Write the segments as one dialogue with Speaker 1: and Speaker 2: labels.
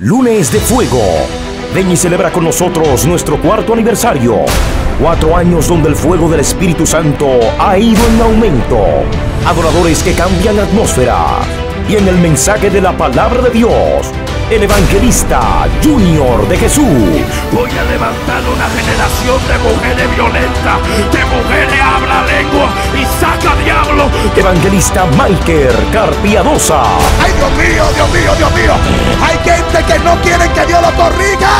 Speaker 1: Lunes de Fuego. Ven y celebra con nosotros nuestro cuarto aniversario. Cuatro años donde el fuego del Espíritu Santo ha ido en aumento. Adoradores que cambian atmósfera. Y en el mensaje de la palabra de Dios, el evangelista Junior de Jesús.
Speaker 2: Voy a levantar una generación de mujeres violentas,
Speaker 1: Evangelista Michael Carpiadosa.
Speaker 3: Ay, Dios mío, Dios mío, Dios mío. Hay gente que no quiere que Dios lo corrija,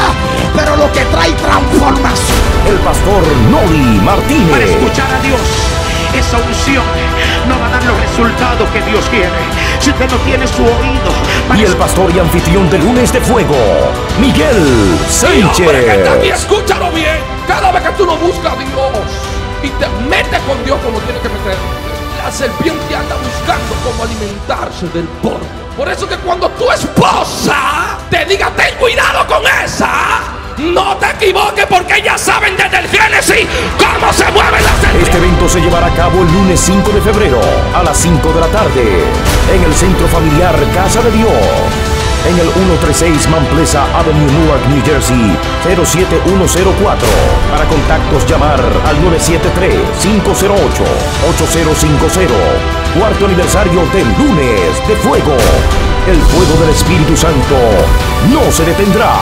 Speaker 3: pero lo que trae transformación.
Speaker 1: El pastor Noli Martínez.
Speaker 2: Para escuchar a Dios, esa unción no va a dar los resultados que Dios quiere. Si usted no tiene su oído, para
Speaker 1: Y el pastor y anfitrión de Lunes de Fuego, Miguel Sánchez.
Speaker 4: escúchalo bien. Cada vez que tú no buscas a Dios y te metes con Dios como tiene que meter, serpiente anda buscando cómo alimentarse del polvo. Por eso que cuando tu esposa te diga ten cuidado con esa, no te equivoques porque ellas saben desde el Génesis cómo se mueve la serpiente.
Speaker 1: Este evento se llevará a cabo el lunes 5 de febrero a las 5 de la tarde en el Centro Familiar Casa de Dios. En el 136 Mamplesa Avenue, Newark, New Jersey, 07104. Para contactos llamar al 973-508-8050. Cuarto aniversario del lunes de fuego. El fuego del Espíritu Santo no se detendrá.